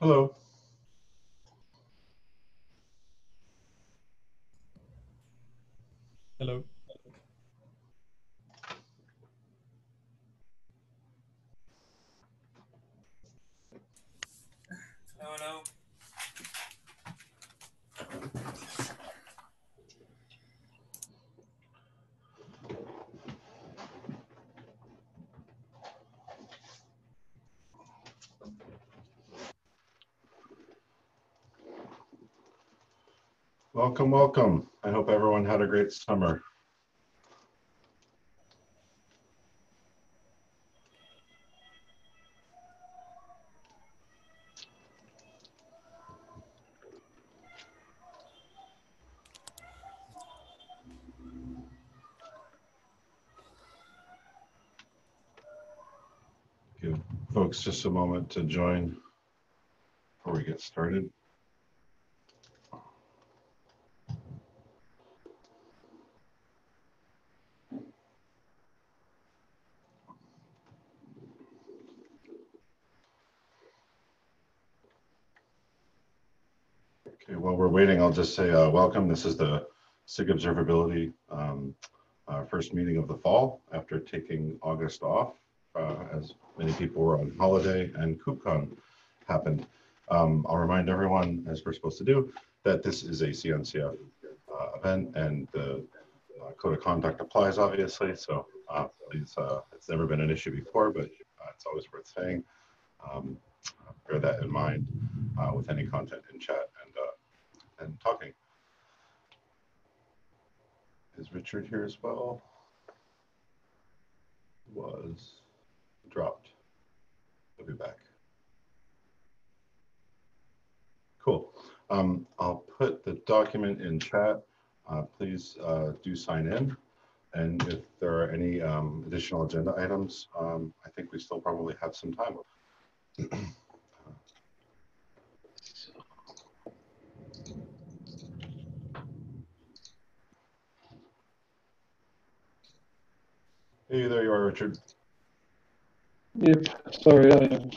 Hello. Hello. Hello, hello. Welcome, welcome. I hope everyone had a great summer. Give folks just a moment to join before we get started. Okay, while we're waiting, I'll just say uh, welcome. This is the SIG Observability um, uh, first meeting of the fall after taking August off, uh, as many people were on holiday and KubeCon happened. Um, I'll remind everyone, as we're supposed to do, that this is a CNCF uh, event and the uh, code of conduct applies, obviously. So uh, please, it's never been an issue before, but it's always worth saying. Um, bear that in mind with any content in chat and talking. Is Richard here as well? Was dropped. He'll be back. Cool. Um, I'll put the document in chat. Uh, please uh, do sign in. And if there are any um, additional agenda items, um, I think we still probably have some time. Hey, there you are, Richard. Yep. Sorry, I um,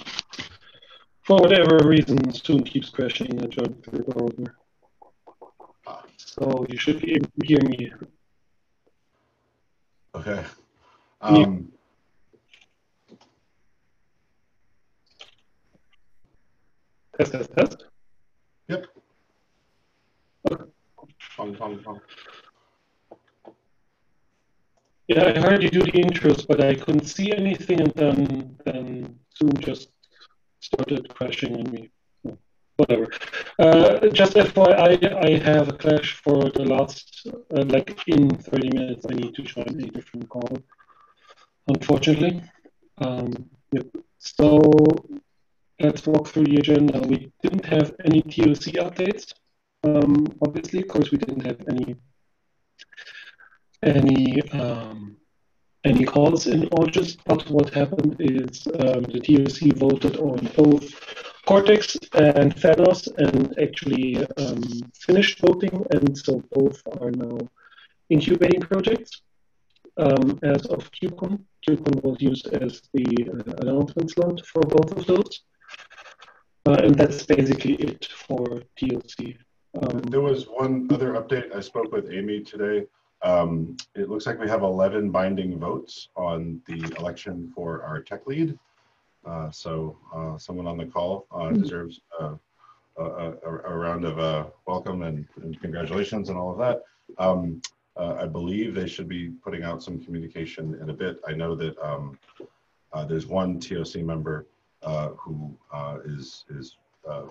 for whatever reason Zoom keeps crashing. I joined the browser. Ah, So you should be able to hear me. okay. Um, Test, test, test. Yep. Tom, Tom, Tom. Yeah, I heard you do the intros, but I couldn't see anything, and then then Zoom just started crashing on me. Whatever. Uh, just FYI, I have a clash for the last, uh, like in 30 minutes, I need to join a different call, unfortunately. Um, yep. So let's walk through the agenda. We didn't have any TOC updates, um, obviously, because we didn't have any any um, any calls in August. But what happened is um, the TOC voted on both Cortex and Thanos and actually um, finished voting, and so both are now incubating projects. Um, as of KubeCon, KubeCon was used as the uh, announcement slot for both of those. Uh, and that's basically it for TOC. Um, There was one other update. I spoke with Amy today. Um, it looks like we have 11 binding votes on the election for our tech lead. Uh, so uh, someone on the call uh, deserves uh, a, a, a round of uh, welcome and, and congratulations and all of that. Um, uh, I believe they should be putting out some communication in a bit. I know that um, uh, there's one TOC member uh, who uh, is is uh,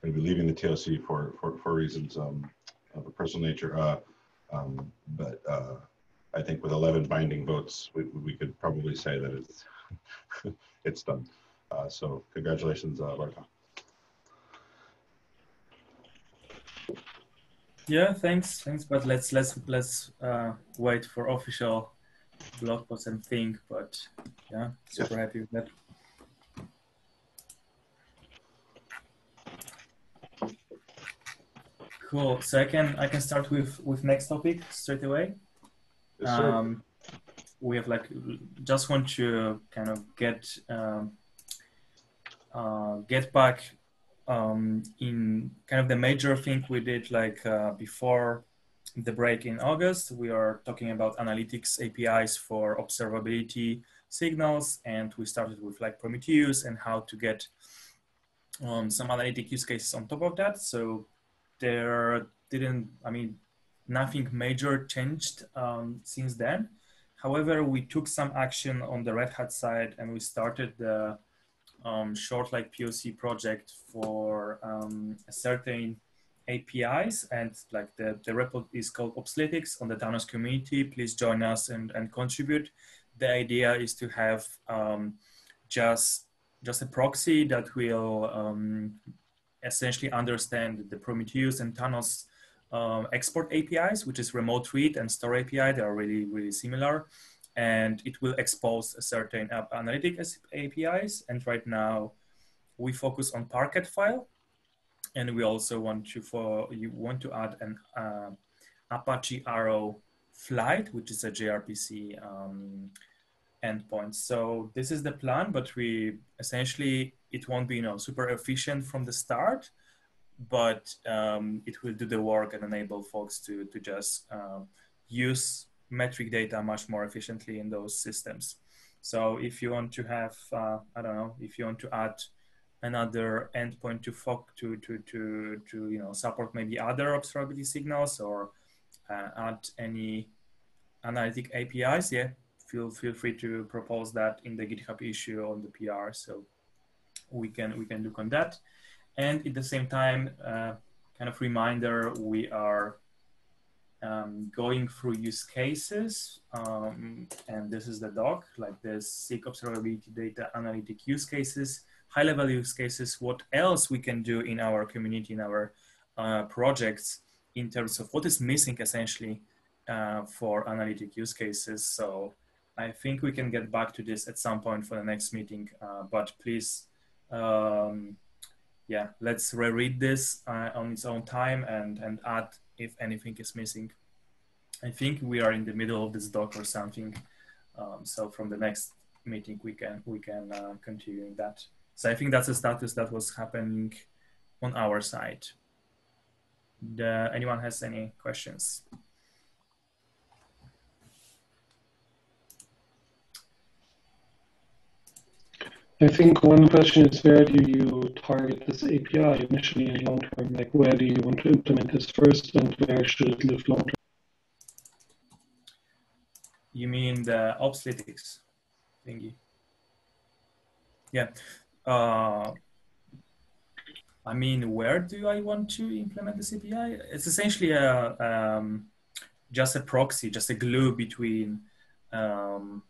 going to be leaving the TOC for for, for reasons um, of a personal nature. Um, but uh, I think with 11 binding votes, we, we could probably say that it's it's done. Uh, so congratulations, uh. Yeah, thanks, thanks. But let's let's let's uh, wait for official blog post and thing. But yeah, super happy with that. Cool. So I can I can start with with next topic straight away. Yes. Um, we have like just want to kind of get um, uh, get back um, in kind of the major thing we did like uh, before the break in August. We are talking about analytics APIs for observability signals, and we started with like Prometheus and how to get um, some analytic use cases on top of that. So there didn't, I mean, nothing major changed um, since then. However, we took some action on the Red Hat side and we started the um, short like POC project for um, certain APIs and like the, the repo is called Obslytics on the Thanos community. Please join us and, and contribute. The idea is to have um, just just a proxy that will um, essentially understand the Prometheus and Thanos um, export APIs, which is remote read and store API. They are really, really similar. And it will expose a certain app analytic APIs. And right now we focus on Parquet file. And we also want to, for, you want to add an uh, Apache Arrow flight, which is a gRPC um, endpoint. So this is the plan, but we essentially, it won't be, you know, super efficient from the start but um, it will do the work and enable folks to, to just uh, use metric data much more efficiently in those systems. So if you want to have, uh, I don't know, if you want to add another endpoint to folk to, to, to, to, you know, support maybe other observability signals or uh, add any analytic APIs, yeah, feel, feel free to propose that in the GitHub issue on the PR. So we can, we can look on that and at the same time, uh, kind of reminder, we are um, going through use cases, um, and this is the doc, like this SIG observability data analytic use cases, high level use cases, what else we can do in our community, in our uh, projects, in terms of what is missing essentially uh, for analytic use cases. So I think we can get back to this at some point for the next meeting, uh, but please um, yeah, let's reread this uh, on its own time and, and add if anything is missing. I think we are in the middle of this doc or something. Um, so from the next meeting, we can, we can uh, continue that. So I think that's the status that was happening on our side. The, anyone has any questions? I think one question is where do you target this API initially and long term? Like where do you want to implement this first and where should it live long term? You mean the Obslytics thingy? Yeah. Uh, I mean, where do I want to implement this API? It's essentially a um, just a proxy, just a glue between um,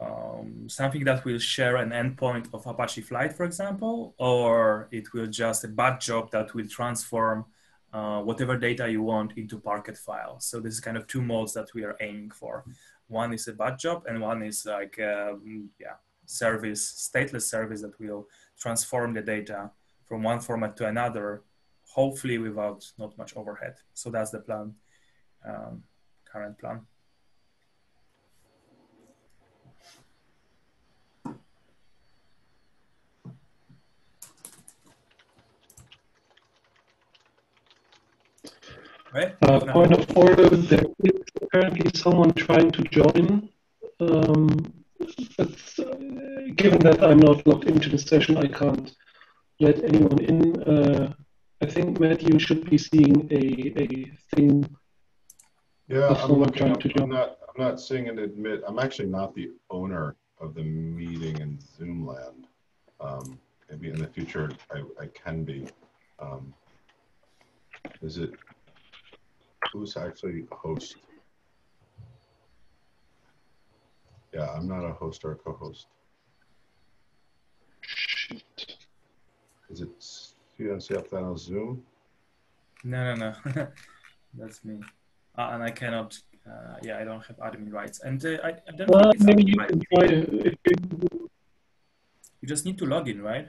um, something that will share an endpoint of Apache Flight, for example, or it will just a batch job that will transform uh, whatever data you want into Parquet file. So this is kind of two modes that we are aiming for. One is a batch job, and one is like um, yeah service, stateless service that will transform the data from one format to another, hopefully without not much overhead. So that's the plan, um, current plan. Right. Uh, point of order, there is apparently someone trying to join. Um, but, uh, given that I'm not logged into the session, I can't let anyone in. Uh, I think, Matt, you should be seeing a, a thing. Yeah, I'm looking up, I'm not, I'm not seeing an admit. I'm actually not the owner of the meeting in Zoomland. Um, maybe in the future I, I can be. Um, is it who's actually a host? Yeah, I'm not a host or a co-host. Is it CNCF then on Zoom? No, no, no. That's me. Uh, and I cannot, uh, yeah, I don't have admin rights. And uh, I, I, don't well, maybe you can try to, you... you just need to log in, right?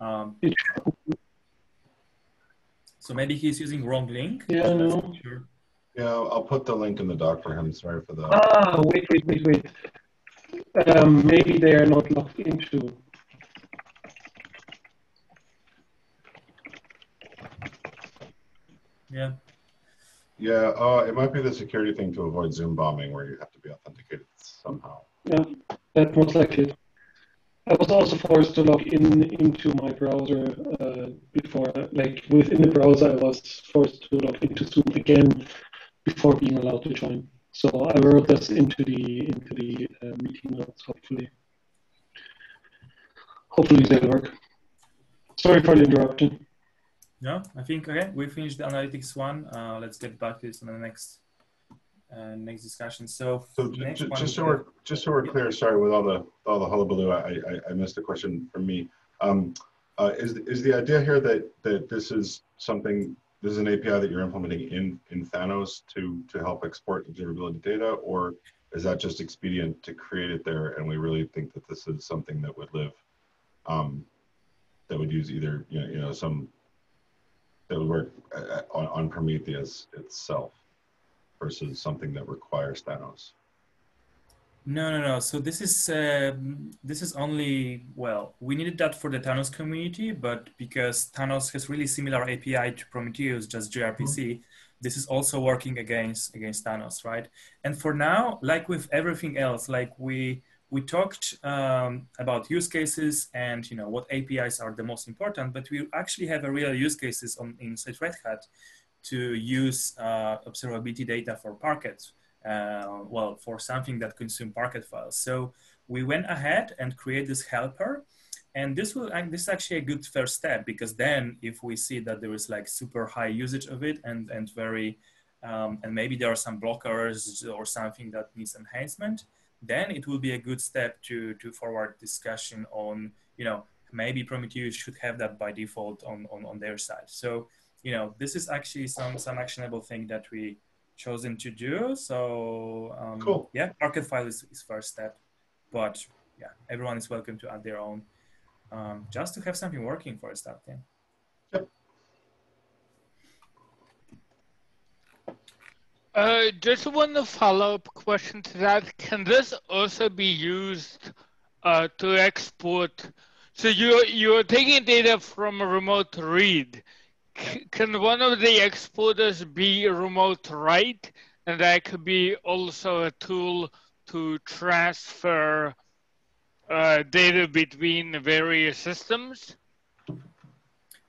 Um, so maybe he's using wrong link. Yeah, no. Sure. Yeah, I'll, put the link in the doc for him. Sorry for that. Ah, wait, wait, wait, wait. Um, maybe they are not logged into. Yeah. Yeah, uh, it might be the security thing to avoid Zoom bombing where you have to be authenticated somehow. Yeah, that most likely. I was also forced to log in into my browser uh, before, like within the browser, I was forced to log into Zoom again before being allowed to join. So I wrote this into the into the uh, meeting notes. Hopefully, hopefully they'll work. Sorry for the interruption. No, I think okay. We finished the analytics one. Uh, let's get back to this in the next uh, next discussion. So, so just, just so we're just so we're clear, sorry, with all the all the hullabaloo, I I, I missed a question from me. Um, uh, is is the idea here that that this is something this is an API that you're implementing in in Thanos to to help export observability data, or is that just expedient to create it there? And we really think that this is something that would live, um, that would use either you know you know some that would work uh, on, on Prometheus itself versus something that requires Thanos? No, no, no. So this is uh, this is only well, we needed that for the Thanos community, but because Thanos has really similar API to Prometheus, just gRPC, mm-hmm. this is also working against against Thanos, right? And for now, like with everything else, like we we talked um, about use cases and you know what APIs are the most important, but we actually have a real use cases on inside Red Hat to use uh, observability data for Parquet. Uh, well, for something that consume Parquet files. So we went ahead and create this helper, and this will and this is actually a good first step because then if we see that there is like super high usage of it and and very um, and maybe there are some blockers or something that needs enhancement, then it will be a good step to to forward discussion on you know maybe Prometheus should have that by default on on, on their side. So you know this is actually some some actionable thing that we chosen to do. So um, cool. Yeah, Parquet file is, is first step, but yeah, everyone is welcome to add their own, um, just to have something working for a start. Yeah. Yep. Uh, just one follow-up question to that. Can this also be used uh, to export? So you're, you're taking data from a remote read. Can one of the exporters be remote write, and that could be also a tool to transfer uh, data between various systems?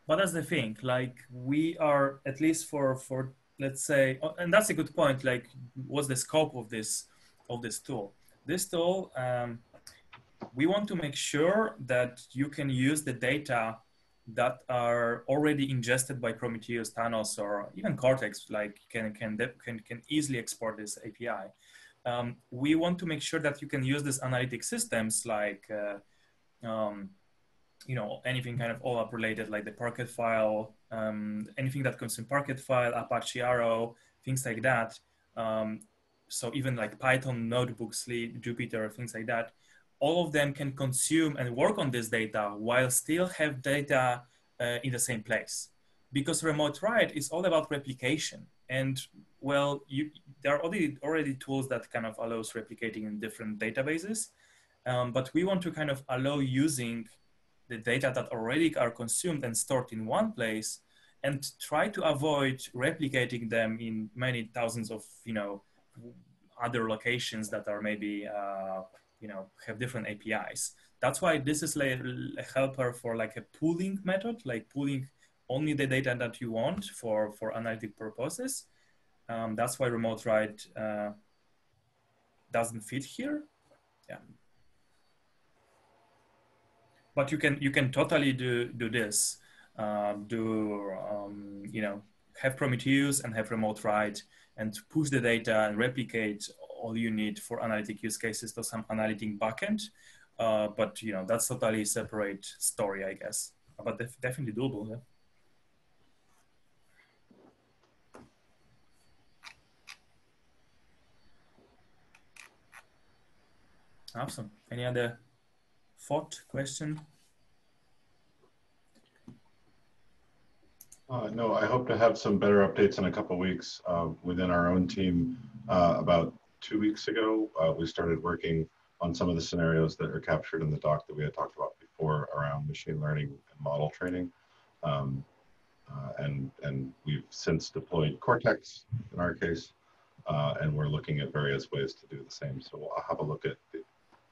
But that's the thing. Like we are at least for for let's say, oh, and that's a good point. Like, what's the scope of this of this tool? This tool, um, we want to make sure that you can use the data that are already ingested by Prometheus, Thanos, or even Cortex. Like, can can can can easily export this API. Um, we want to make sure that you can use these analytic systems like. Uh, um, you know anything kind of OLAP related like the Parquet file, um, anything that comes in Parquet file, Apache Arrow, things like that. Um, so even like Python notebooks, Jupyter, things like that, all of them can consume and work on this data while still have data uh, in the same place. Because remote write is all about replication. And well, you, there are already, already tools that kind of allows replicating in different databases. Um, but we want to kind of allow using the data that already are consumed and stored in one place and try to avoid replicating them in many thousands of you know other locations that are maybe uh, you know have different apis that's why this is like a helper for like a pooling method like pooling only the data that you want for for analytic purposes. Um, that's why remote write uh, doesn't fit here. Yeah. But you can you can totally do do this um, do um, you know have prometheus and have remote write and push the data and replicate all you need for analytic use cases to some analytic backend uh, but you know that's totally separate story i guess but def definitely doable yeah? Awesome. Any other thought, question? Uh, no, I hope to have some better updates in a couple weeks uh, within our own team. Uh, about two weeks ago, uh, we started working on some of the scenarios that are captured in the doc that we had talked about before around machine learning and model training. Um, Uh, and, and we've since deployed Cortex in our case, uh, and we're looking at various ways to do the same. So I'll have a look at the,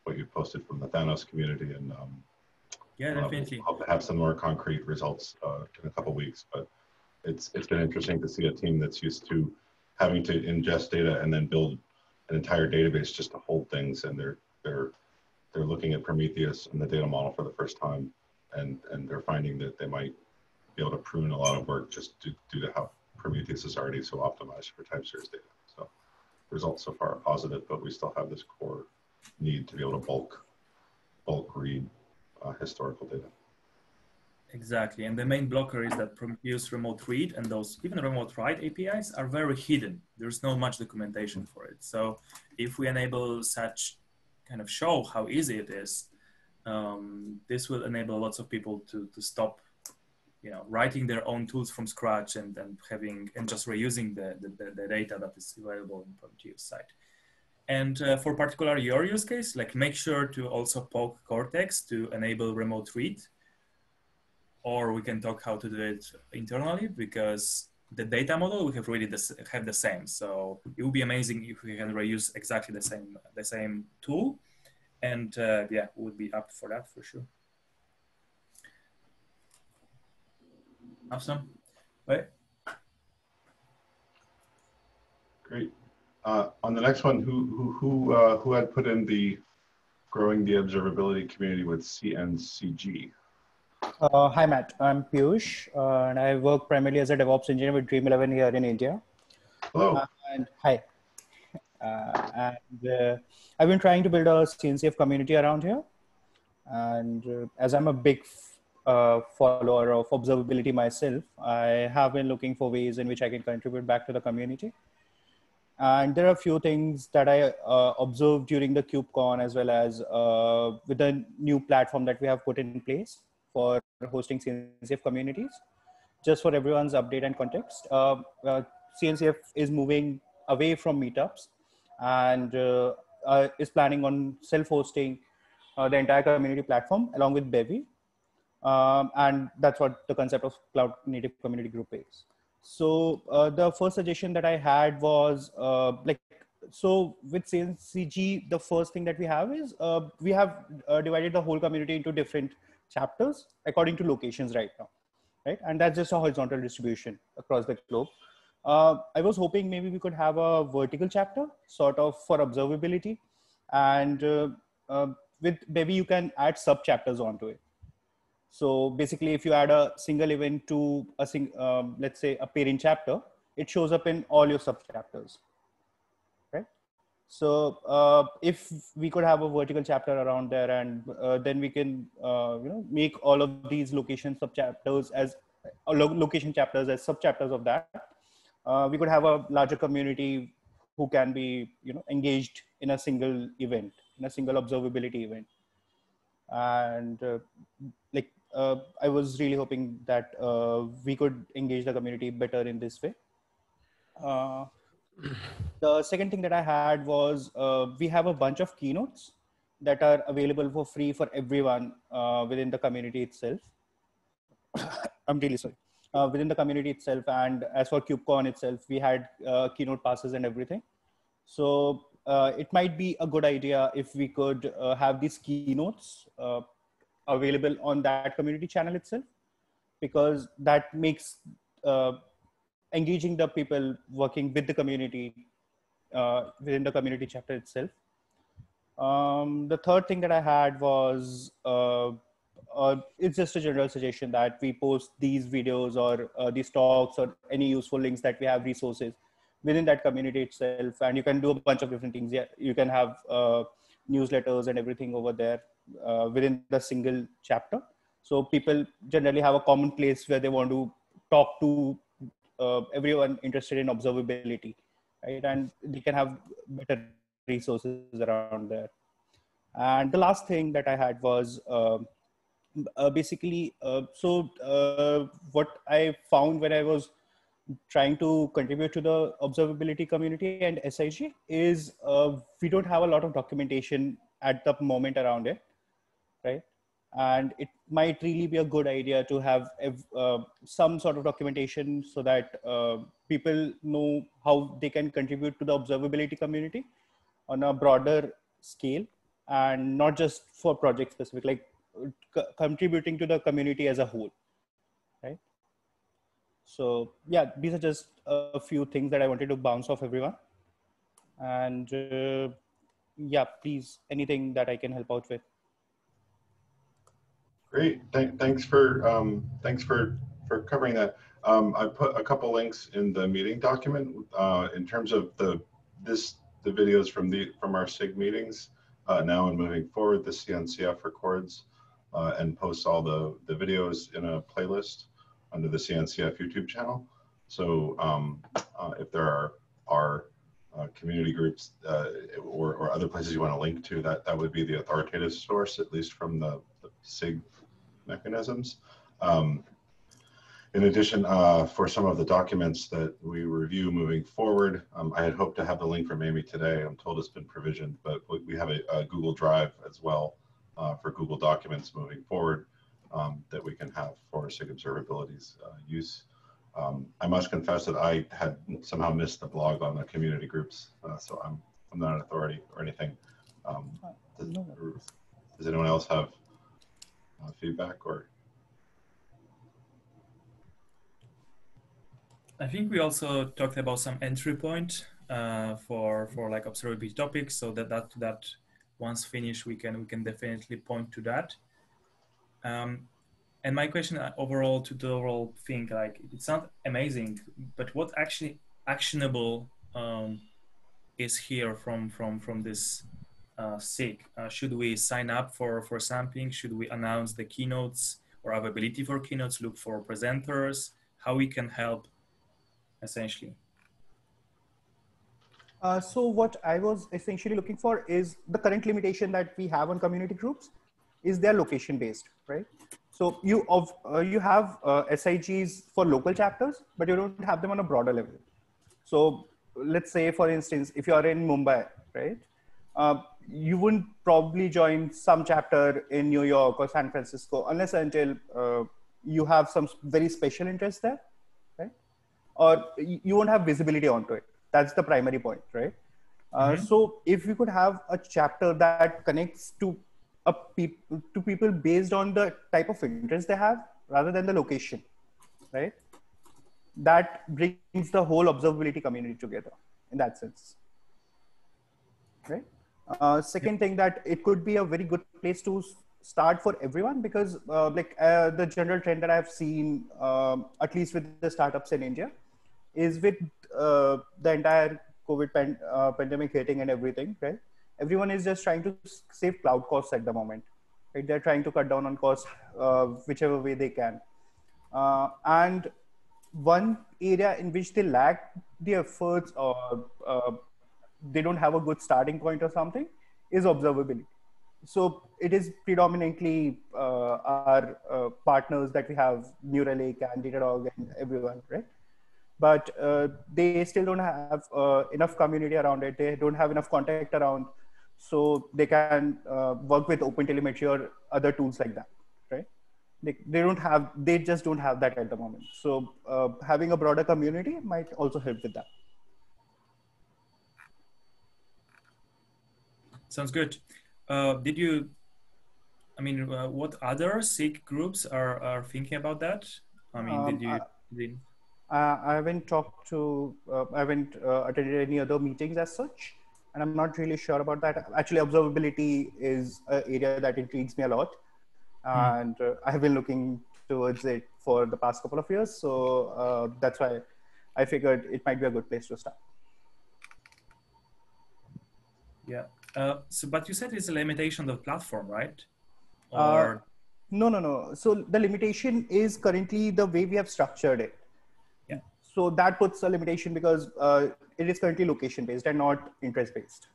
what you posted from the Thanos community and um, Yeah, uh, definitely. Hope to have some more concrete results uh, in a couple weeks, but it's it's been interesting to see a team that's used to having to ingest data and then build an entire database just to hold things, and they're they're they're looking at Prometheus and the data model for the first time, and and they're finding that they might be able to prune a lot of work just due, due to how Prometheus is already so optimized for time series data. So results so far are positive, but we still have this core need to be able to bulk bulk read uh, historical data. Exactly. And the main blocker is that Prometheus remote read and those even remote write APIs are very hidden. There's not much documentation for it. So if we enable such kind of show how easy it is, um, this will enable lots of people to, to stop you know, writing their own tools from scratch and, and having and just reusing the, the, the data that is available in Prometheus site. And uh, for particular your use case, like make sure to also poke Cortex to enable remote read or we can talk how to do it internally because the data model we have really this, have the same. So it would be amazing if we can reuse exactly the same the same tool, and uh, yeah, we would be up for that for sure. Awesome. Right. Great. Uh, on the next one, who who who uh, who had put in the growing the observability community with CNCG? Uh, hi, Matt. I'm Piyush, uh, and I work primarily as a DevOps engineer with Dream11 here in India. Hello. Uh, and hi. Uh, and uh, I've been trying to build a CNCF community around here. And uh, as I'm a big uh, follower of observability myself, I have been looking for ways in which I can contribute back to the community. And there are a few things that I uh, observed during the KubeCon as well as uh, with the new platform that we have put in place for hosting CNCF communities. Just for everyone's update and context, uh, uh, CNCF is moving away from meetups and uh, uh, is planning on self-hosting uh, the entire community platform along with Bevy. Um, and that's what the concept of cloud native community group is. So the first suggestion that I had was like, so with CNCG, the first thing that we have is uh, we have uh, divided the whole community into different chapters according to locations right now, right? And that's just a horizontal distribution across the globe. Uh, I was hoping maybe we could have a vertical chapter sort of for observability and uh, uh, with maybe you can add sub chapters onto it. So basically, if you add a single event to a sing, um, let's say a parent chapter, it shows up in all your sub chapters? So uh, if we could have a vertical chapter around there, and uh, then we can uh, you know make all of these location sub chapters as uh, location chapters as sub chapters of that. Uh, we could have a larger community who can be you know engaged in a single event, in a single observability event, and uh, like I was really hoping that we could engage the community better in this way. Uh, the second thing that I had was uh, we have a bunch of keynotes that are available for free for everyone uh, within the community itself. I'm really sorry. Uh, within the community itself, and as for KubeCon itself, we had keynote passes and everything. So it might be a good idea if we could have these keynotes available on that community channel itself because that makes uh, engaging the people working with the community uh, within the community chapter itself. Um, the third thing that I had was uh, uh it's just a general suggestion that we post these videos or uh, these talks or any useful links that we have resources within that community itself, and you can do a bunch of different things. Yeah, you can have uh, newsletters and everything over there uh, within the single chapter. So people generally have a common place where they want to talk to uh, everyone interested in observability, right? And they can have better resources around there. And the last thing that I had was uh, uh basically, uh, so uh, what I found when I was trying to contribute to the observability community and SIG is we don't have a lot of documentation at the moment around it right? and it might really be a good idea to have uh, some sort of documentation so that uh, people know how they can contribute to the observability community on a broader scale and not just for project specific like contributing to the community as a whole right so yeah these are just a few things that i wanted to bounce off everyone and uh, yeah please anything that i can help out with Great. Th thanks for um, thanks for for covering that. Um, I put a couple links in the meeting document uh, in terms of the this the videos from the from our SIG meetings uh, now and moving forward. The CNCF records uh, and posts all the the videos in a playlist under the CNCF YouTube channel. So um, uh, if there are are uh, community groups uh, or, or other places you want to link to, that that would be the authoritative source, at least from the, the SIG mechanisms. Um, in addition, uh, for some of the documents that we review moving forward, um, I had hoped to have the link from Amy today. I'm told it's been provisioned, but we have a, a Google Drive as well uh, for Google Documents moving forward um, that we can have for SIG Observability's uh, use. Um, I must confess that I had somehow missed the blog on the community groups, uh, so I'm, I'm not an authority or anything. Um, does, does anyone else have uh, feedback or? I think we also talked about some entry point uh, for for like observability topics, so that that that once finished, we can we can definitely point to that. Um, and my question uh, overall to the overall thing, like it's not amazing, but what actually actionable um, is here from from from this uh, SIG? Uh, should we sign up for, for sampling? Should we announce the keynotes or availability for keynotes, look for presenters, how we can help essentially? Uh, so what I was essentially looking for is the current limitation that we have on community groups is they're location based, right? So you of uh, you have uh, SIGs for local chapters, but you don't have them on a broader level. So let's say, for instance, if you are in Mumbai, right, uh, you wouldn't probably join some chapter in New York or San Francisco unless until uh, you have some very special interest there? Or you won't have visibility onto it. That's the primary point, right? Uh, mm-hmm. So if we could have a chapter that connects to a peop- to people based on the type of interest they have rather than the location, right? That brings the whole observability community together in that sense, right? Uh, second thing that it could be a very good place to start for everyone because uh, like uh, the general trend that I've seen, um, at least with the startups in India, is with uh, the entire COVID pan- uh, pandemic hitting and everything, right? Everyone is just trying to save cloud costs at the moment, right? They're trying to cut down on costs uh, whichever way they can. and one area in which they lack the efforts or they don't have a good starting point or something is observability so it is predominantly uh, our uh, partners that we have New Relic and Datadog and everyone, right? But uh, they still don't have uh, enough community around it. They don't have enough contact around, so they can uh, work with OpenTelemetry or other tools like that, right? They, they don't have, they just don't have that at the moment. So uh, having a broader community might also help with that. Sounds good. Uh, did you, I mean, uh, what other SIG groups are, are thinking about that? I mean, um, did you? I, did... I haven't talked to, uh, I haven't uh, attended any other meetings as such, and I'm not really sure about that. Actually, observability is an area that intrigues me a lot, hmm. and uh, I have been looking towards it for the past couple of years. So uh, that's why I figured it might be a good place to start. Yeah. Uh, so, but you said it's a limitation of the platform, right? Uh, or uh, no, no, no. So the limitation is currently the way we have structured it. So that puts a limitation because uh, it is currently location based and not interest based.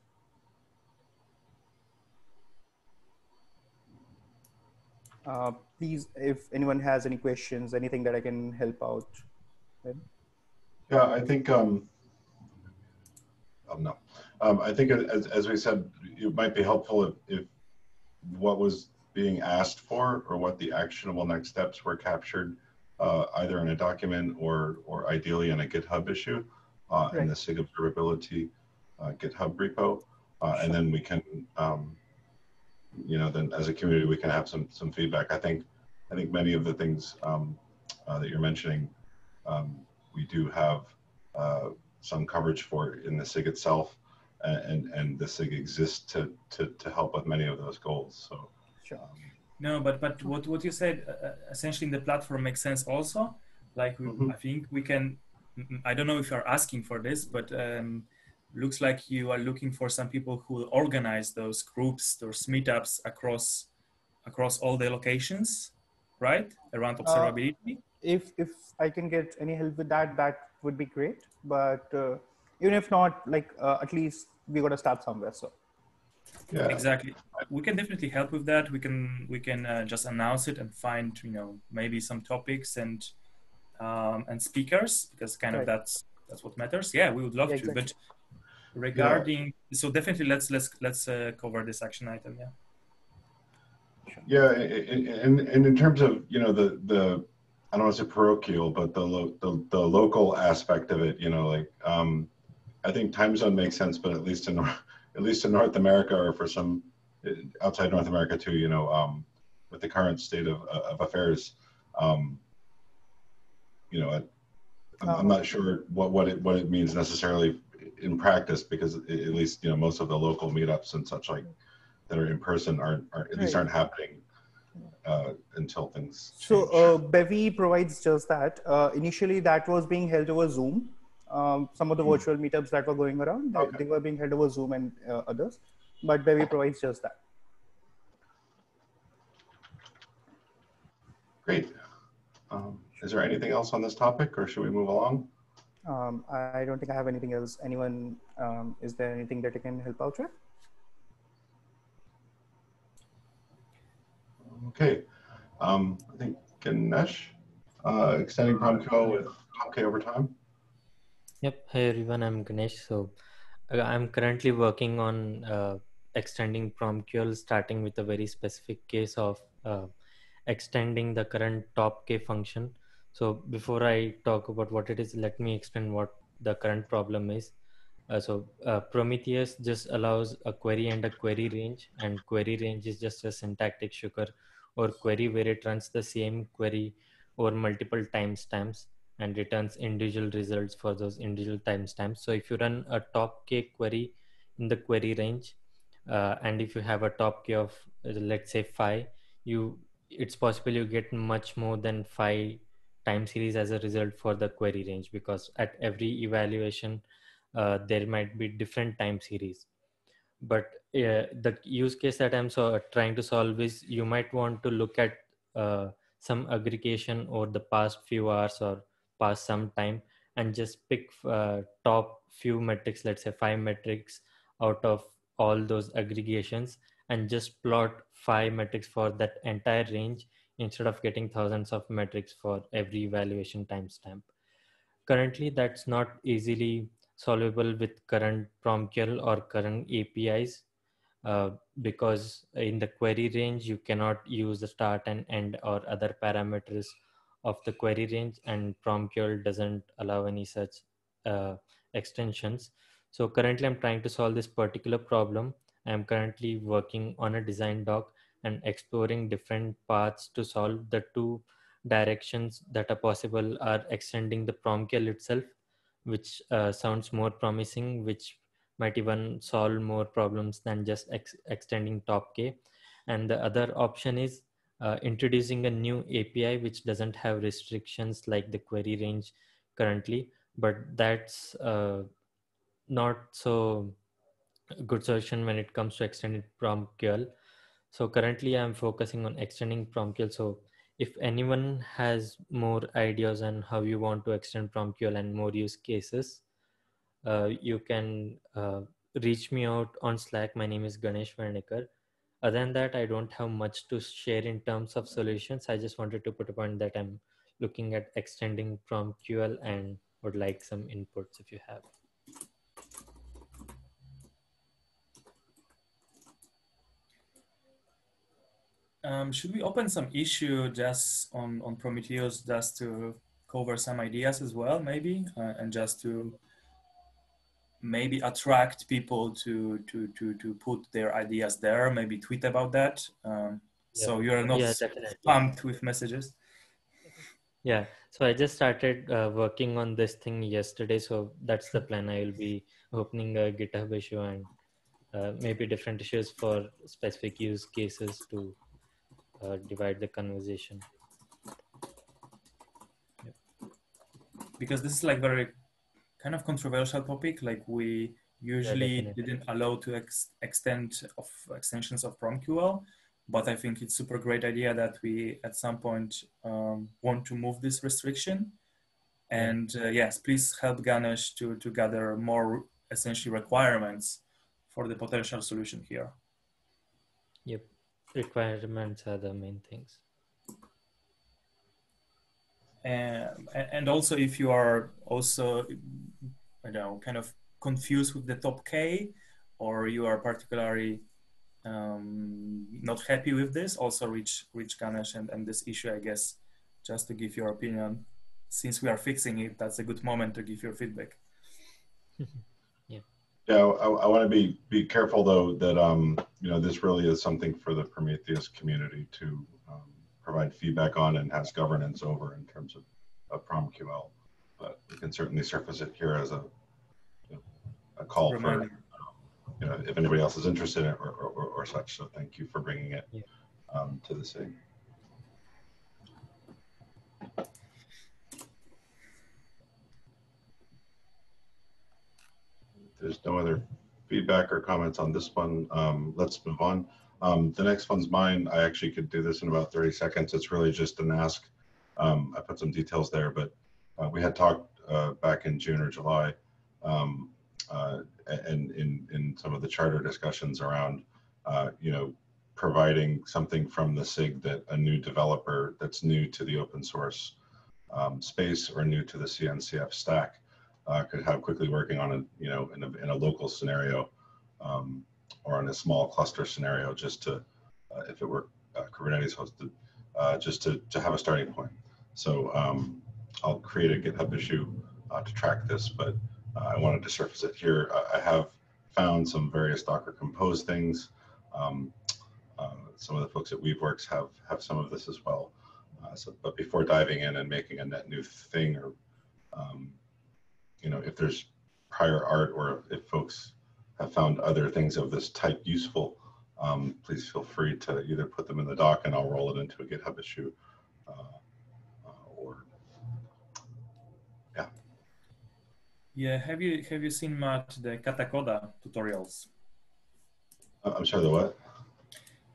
Uh, please, if anyone has any questions, anything that I can help out. Yeah, I think. Um, oh, no. Um, I think as, as we said, it might be helpful if, if what was being asked for or what the actionable next steps were captured uh, either in a document or, or ideally in a GitHub issue uh, in the SIG observability uh, GitHub repo. Uh, and then we can, um, you know, then as a community, we can have some, some feedback. I think, I think many of the things um, uh, that you're mentioning, um, we do have uh, some coverage for in the SIG itself, and, and, and the SIG exists to, to, to help with many of those goals. So, Sure. No, but but what what you said uh, uh, essentially in the platform makes sense also. Like we, Mhm. I think we can. mm, I don't know if you're asking for this, but um, looks like you are looking for some people who will organize those groups, those meetups across across all the locations, right? Around observability. If if I can get any help with that, that would be great. But uh, even if not, like uh, at least we got to start somewhere. So yeah. Exactly. We can definitely help with that. We can we can uh, just announce it and find you know maybe some topics and um, and speakers because kind of that's that's what matters. Yeah, we would love Yeah, to. But exactly. regarding so definitely let's let's let's uh, cover this action item. Yeah. Yeah, and, and, and in terms of, you know, the, the, I don't want to say parochial, but the, lo, the, the local aspect of it, you know, like, um, I think time zone makes sense, but at least in, Nor- at least in North America or for some uh, outside North America too, you know, um, with the current state of, of affairs, um, you know, I- I'm, I'm not sure what, what it, what it means necessarily in practice, because at at least, you know, most of the local meetups and such like that are in person aren't, aren't at least aren't happening uh, until things. So uh, Bevy provides just that. Uh, initially, that was being held over Zoom. Um, some of the Hmm. virtual meetups that were going around, they, Okay. they were being held over Zoom and uh, others. But Bevy provides just that. Great. Um, is there anything else on this topic, or should we move along? Um, I don't think I have anything else. Anyone, um, is there anything that I can help out with? Okay. Um, I think Ganesh, uh, extending PromQL with TopK over time. Yep. Hi everyone, I'm Ganesh. So uh, I'm currently working on uh, extending PromQL, starting with a very specific case of uh, extending the current top K function. So before I talk about what it is, let me explain what the current problem is. Uh, so uh, Prometheus just allows a query and a query range, and query range is just a syntactic sugar or query where it runs the same query over multiple timestamps and returns individual results for those individual timestamps. So if you run a top K query in the query range, uh, and if you have a top K of uh, let's say five, you it's possible you get much more than five time series as a result for the query range because at every evaluation uh, there might be different time series. But uh, the use case that I'm so trying to solve is you might want to look at uh, some aggregation over the past few hours or past some time and just pick uh, top few metrics let's say five metrics out of all those aggregations and just plot five metrics for that entire range instead of getting thousands of metrics for every evaluation timestamp. Currently that's not easily solvable with current PromQL or current apis uh, because in the query range you cannot use the start and end or other parameters of the query range and PromQL doesn't allow any such uh, extensions. So currently I'm trying to solve this particular problem. I'm currently working on a design doc and exploring different paths to solve the two directions that are possible are extending the PromQL itself, which uh, sounds more promising, which might even solve more problems than just ex- extending top K. And the other option is uh, introducing a new API which doesn't have restrictions like the query range currently, but that's uh, not so good solution when it comes to extended PromQL. So currently I'm focusing on extending PromQL. So if anyone has more ideas on how you want to extend PromQL and more use cases, uh, you can uh, reach me out on Slack. My name is Ganesh Vernekar other than that i don't have much to share in terms of solutions. I just wanted to put a point that i'm looking at extending PromQL and would like some inputs if you have. Um, should we open some issue just on, on Prometheus just to cover some ideas as well, maybe, uh, and just to maybe attract people to, to, to, to put their ideas there, maybe tweet about that. Um, Yeah. So you're not Yeah, pumped with messages. Yeah, so I just started uh, working on this thing yesterday. So that's the plan. I will be opening a GitHub issue and uh, maybe different issues for specific use cases to uh, divide the conversation. because this is like very kind of controversial topic like we usually definitely. didn't allow to ex- extend of extensions of promql but i think it's super great idea that we at some point um, want to move this restriction and uh, yes please help ganesh to to gather more essentially requirements for the potential solution here Yep, requirements are the main things. Um, and, and also if you are also you know kind of confused with the top k or you are particularly um, not happy with this? Also reach reach ganesh and, and this issue i guess just to give your opinion since we are fixing it that's a good moment to give your feedback. Yeah, I, I want to be be careful though that um you know this really is something for the Prometheus community to um, provide feedback on and has governance over in terms of, of PromQL. But we can certainly surface it here as a you know, a call for Reminder. you know if anybody else is interested in it or, or, or, or such. So thank you for bringing it Yeah. um, to the city. There's no other feedback or comments on this one, um, let's move on. Um, the next one's mine. I actually could do this in about 30 seconds. It's really just an ask. Um, I put some details there, but uh, we had talked uh, back in June or July um, uh, and in, in some of the charter discussions around, uh, you know, providing something from the SIG that a new developer that's new to the open source um, space or new to the CNCF stack uh, could have quickly working on a, you know, in a, in a local scenario um, or in a small cluster scenario, just to, if it were Kubernetes hosted, uh, just to, to have a starting point. So um, I'll create a GitHub issue uh, to track this, but uh, I wanted to surface it here. I, I have found some various Docker Compose things. Um, uh, some of the folks at Weaveworks have have some of this as well. Uh, so, but before diving in and making a net new thing, or um, you know, if there's prior art or if folks have found other things of this type useful, um, please feel free to either put them in the doc and I'll roll it into a GitHub issue, uh, uh, or yeah have you have you seen much the Katacoda tutorials uh, I'm sorry, the what?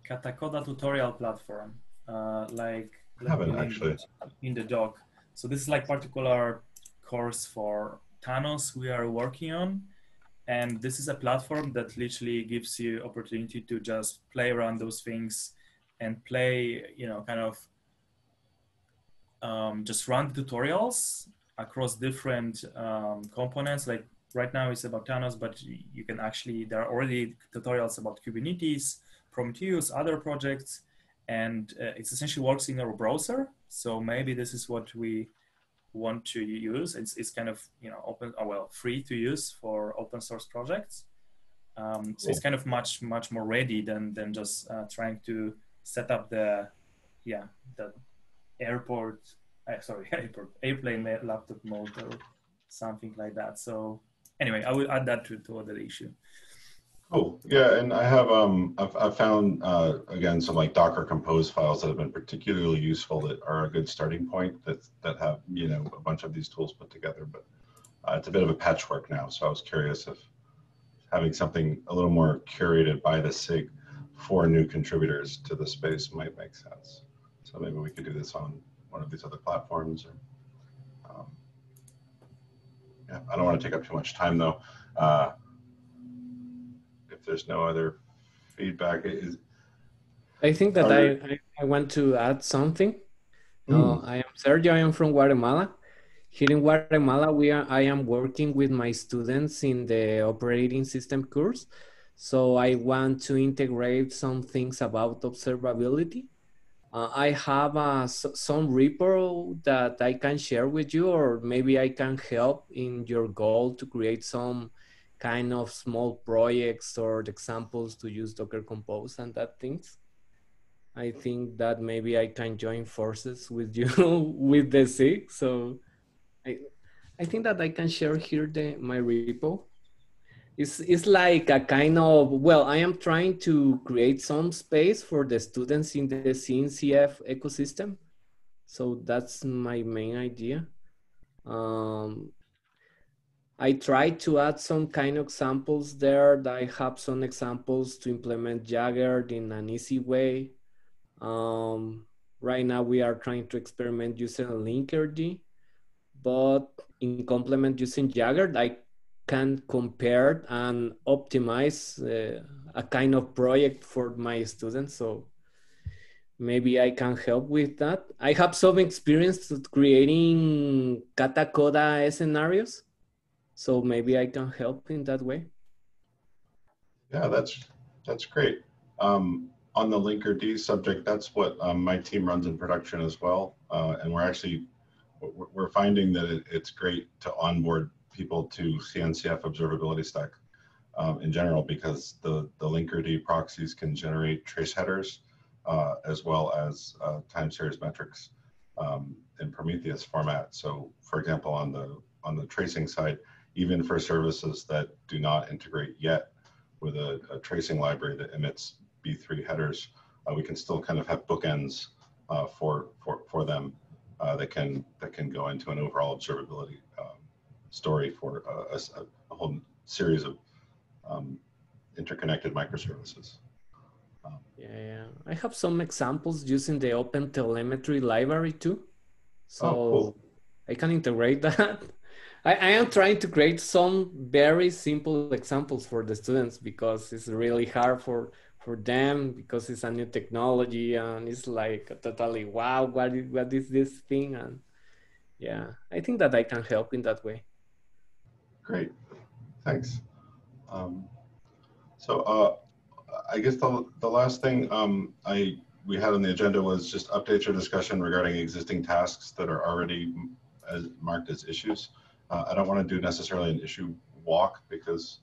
Katacoda tutorial platform, uh, like I haven't in- actually. in the doc. So this is like particular course for Thanos we are working on, and this is a platform that literally gives you opportunity to just play around those things and play, you know, kind of um, just run the tutorials across different um, components. Like right now it's about Thanos, but you can actually there are already tutorials about Kubernetes, Prometheus, other projects, and uh, it essentially works in our browser. So maybe this is what we want to use. It's, it's kind of you know open, uh, well, free to use for open source projects. Um, so it's kind of much much more ready than than just uh, trying to set up the yeah the airport uh, sorry airplane laptop mode or something like that. So anyway, I will add that to, to other issue. Cool. Yeah, and I have um I've, I've found uh, again some like Docker Compose files that have been particularly useful that are a good starting point that that have you know a bunch of these tools put together. But uh, it's a bit of a patchwork now, so I was curious if having something a little more curated by the SIG for new contributors to the space might make sense. So maybe we could do this on one of these other platforms. Or, um, yeah, I don't want to take up too much time though. Uh, if there's no other feedback, is I think that I, I, I want to add something. Hmm. Uh, I am Sergio. I am from Guatemala. Here in Guatemala, we are. I am working with my students in the operating system course. So I want to integrate some things about observability uh, I have uh, some repo that I can share with you, or maybe I can help in your goal to create some kind of small projects or examples to use Docker Compose and that things. I think that maybe I can join forces with you with the SIG. So I, I think that I can share here the my repo. It's, it's like a kind of, well, I am trying to create some space for the students in the CNCF ecosystem. So that's my main idea. Um, I tried to add some kind of examples there. I have some examples to implement Jaeger in an easy way. Um, right now we are trying to experiment using Linkerd, but in complement using Jaeger, I can compare and optimize uh, a kind of project for my students. So maybe I can help with that. I have some experience with creating Katacoda scenarios. So maybe I can help in that way. Yeah, that's that's great. Um, on the Linkerd subject, that's what um, my team runs in production as well. Uh, and we're actually, we're finding that it, it's great to onboard people to CNCF observability stack um, in general because the, the Linkerd proxies can generate trace headers uh, as well as uh, time series metrics um, in Prometheus format. So for example, on the, on the tracing side, even for services that do not integrate yet with a, a tracing library that emits B3 headers, uh, we can still kind of have bookends uh, for, for, for them uh, that can that can go into an overall observability um, story for a, a, a, whole series of um, interconnected microservices. Um, yeah, yeah, I have some examples using the Open Telemetry library too. So oh, cool. I can integrate that. I, I am trying to create some very simple examples for the students because it's really hard for for them because it's a new technology and it's like totally wow what is, what is this thing and yeah i think that i can help in that way great. Thanks. Um, so uh, i guess the, the last thing um, i we had on the agenda was just updates or discussion regarding existing tasks that are already as marked as issues. Uh, i don't want to do necessarily an issue walk because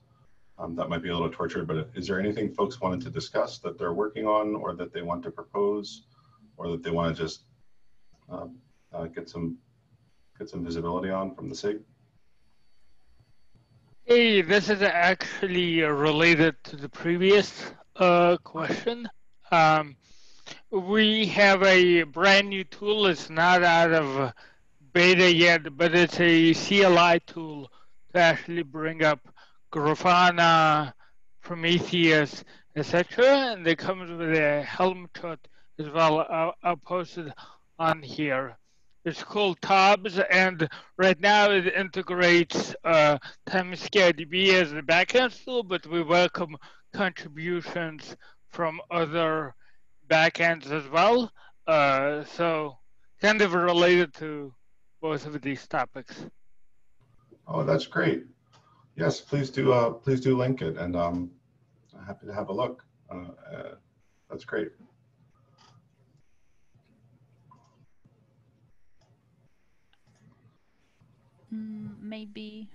um, that might be a little tortured, but is there anything folks wanted to discuss that they're working on or that they want to propose or that they want to just uh, uh, get some get some visibility on from the SIG? Hey, this is actually related to the previous uh, question. Um, we have a brand new tool. It's not out of beta yet, but it's a CLI tool to actually bring up Grafana, Prometheus, etc. And it comes with a Helm chart as well. I'll, I'll post it on here. It's called Tobs, and right now it integrates uh, DB as the backend tool, but we welcome contributions from other backends as well. Uh, so kind of related to both of these topics. Oh, that's great yes, please do. Uh, please do link it, and um, I'm happy to have a look. Uh, uh, that's great. Mm, maybe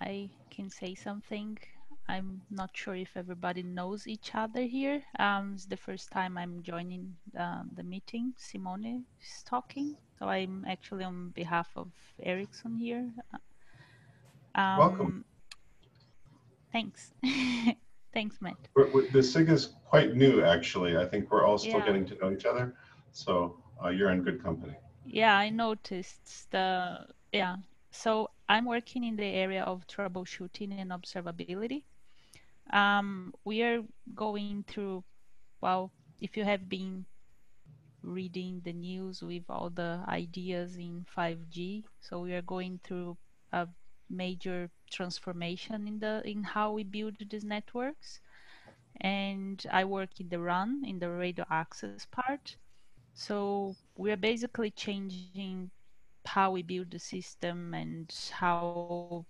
I can say something. I'm not sure if everybody knows each other here. Um, it's the first time I'm joining uh, the meeting. Simone is talking, so I'm actually on behalf of Ericsson here. Um, Welcome. Thanks. Thanks, Matt. We're, we're, the SIG is quite new, actually. I think we're all still yeah. getting to know each other. So uh, you're in good company. Yeah, I noticed the, yeah. So I'm working in the area of troubleshooting and observability. Um, we are going through, well, if you have been reading the news with all the ideas in 5G, so we are going through a major transformation in the in how we build these networks and I work in the RAN in the radio access part so we're basically changing how we build the system and how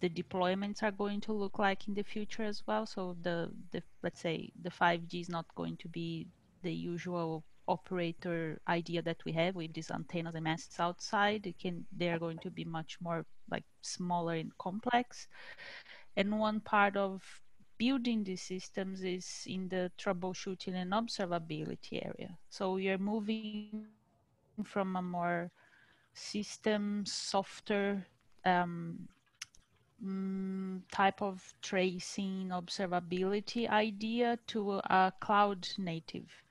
the deployments are going to look like in the future as well so the, the let's say the 5G is not going to be the usual operator idea that we have with these antennas and masts outside. It can they are going to be much more like smaller and complex. And one part of building these systems is in the troubleshooting and observability area. So we are moving from a more system softer um, mm, type of tracing observability idea to a cloud native.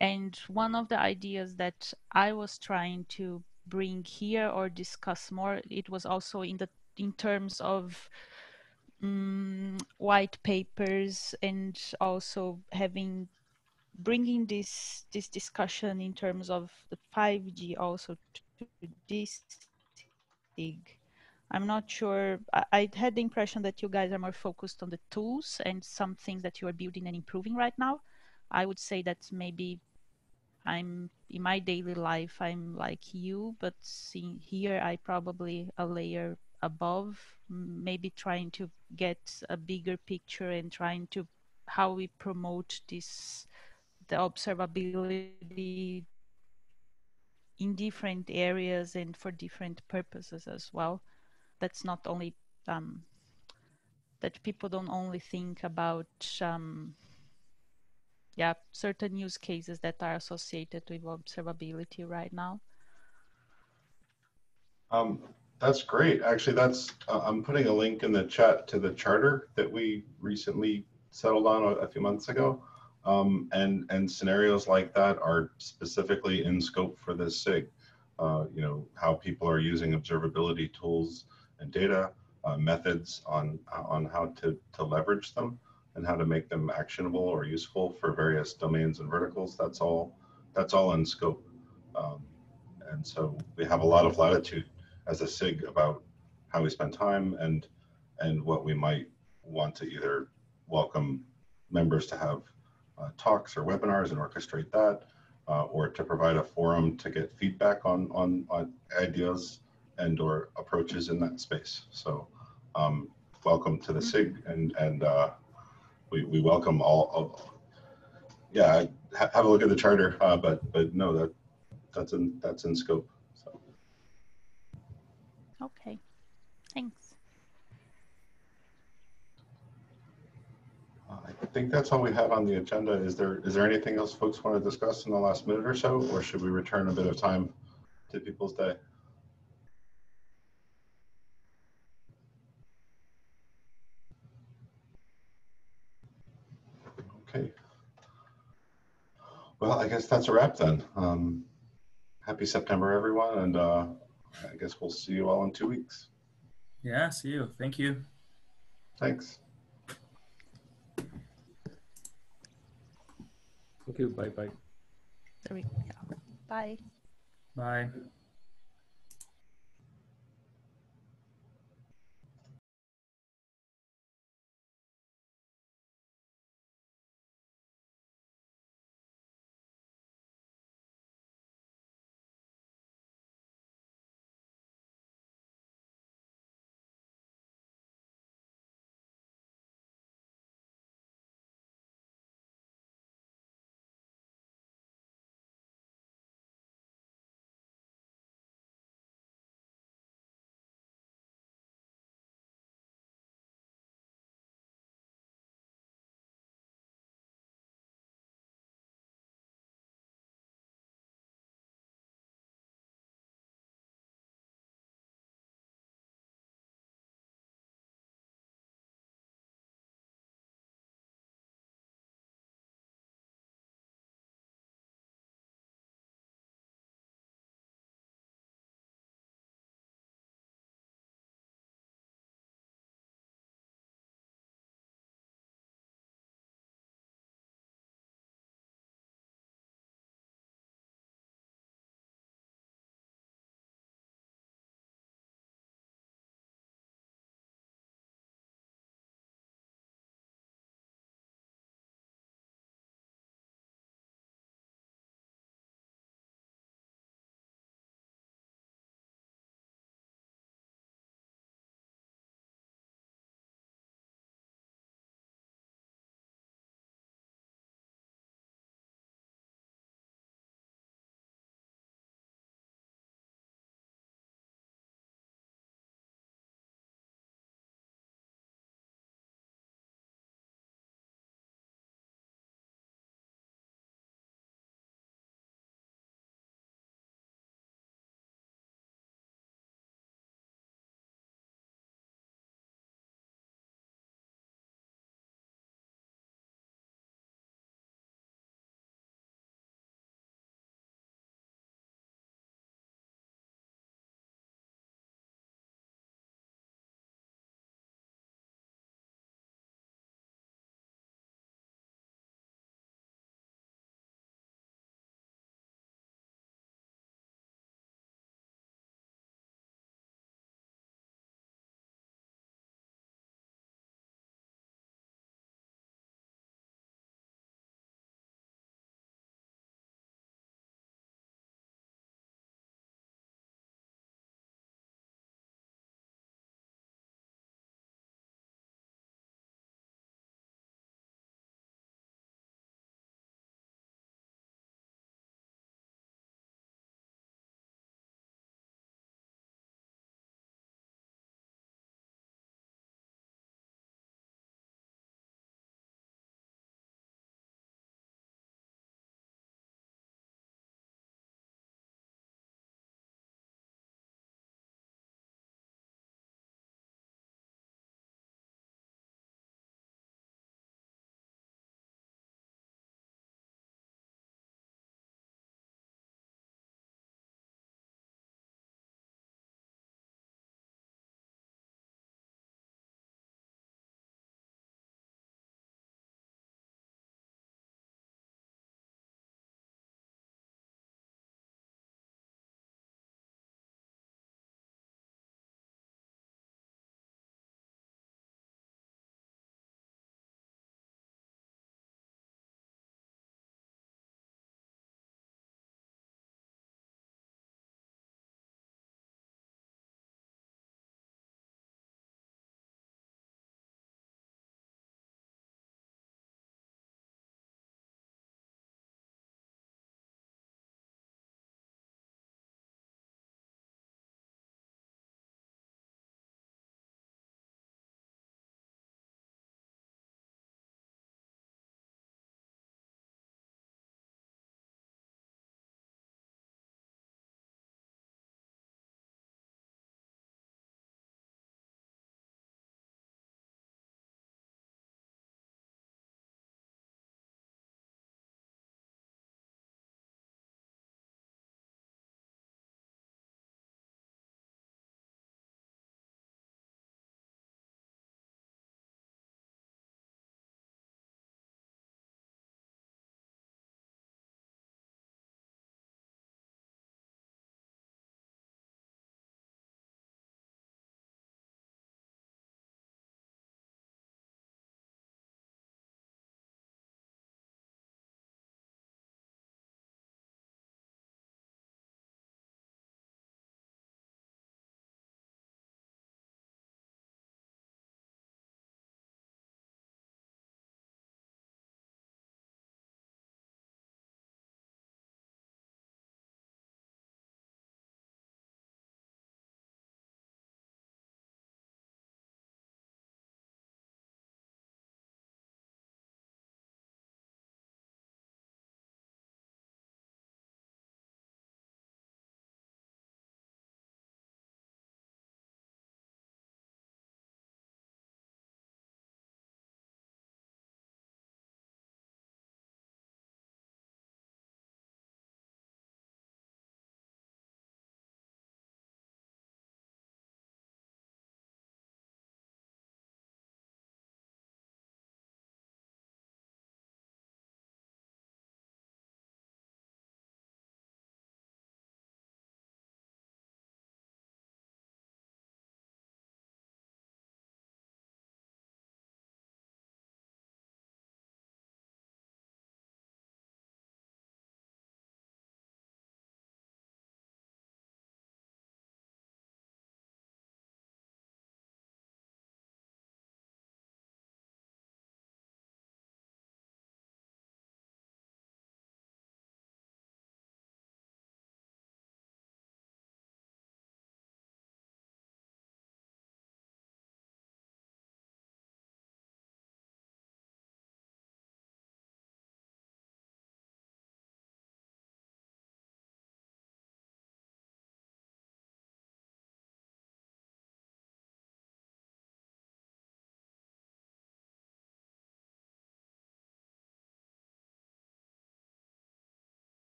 And one of the ideas that I was trying to bring here or discuss more, it was also in the in terms of um, white papers and also having bringing this this discussion in terms of the 5G also to this SIG. I'm not sure. I, I, had the impression that you guys are more focused on the tools and some things that you are building and improving right now. I would say that maybe I'm in my daily life I'm like you, but seeing here I probably a layer above, maybe trying to get a bigger picture and trying to how we promote this the observability in different areas and for different purposes as well. That's not only um, that people don't only think about um, yeah certain use cases that are associated with observability right now. Um, that's great. Actually, that's uh, I'm putting a link in the chat to the charter that we recently settled on a, a few months ago. Um, and and scenarios like that are specifically in scope for this SIG. Uh, you know how people are using observability tools and data uh, methods on on how to to leverage them and how to make them actionable or useful for various domains and verticals. That's all that's all in scope. Um, and so we have a lot of latitude as a SIG about how we spend time and and what we might want to either welcome members to have uh, talks or webinars and orchestrate that, uh, or to provide a forum to get feedback on, on, on ideas and or approaches in that space. So um, welcome to the mm-hmm. SIG and, and uh, we, we welcome all of, yeah, have a look at the charter, uh, but, but no, that, that's in, that's in scope. So. Okay, thanks. I think that's all we have on the agenda. Is there is there anything else folks want to discuss in the last minute or so, or should we return a bit of time to people's day? Okay. Well, I guess that's a wrap then. Um, happy September, everyone, and uh, I guess we'll see you all in two weeks. Yeah, see you. Thank you. Thanks. Thank you. Bye bye. There we go. Bye. Bye.